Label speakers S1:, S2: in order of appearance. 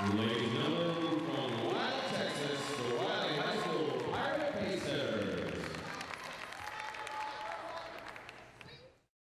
S1: Ladies and gentlemen, from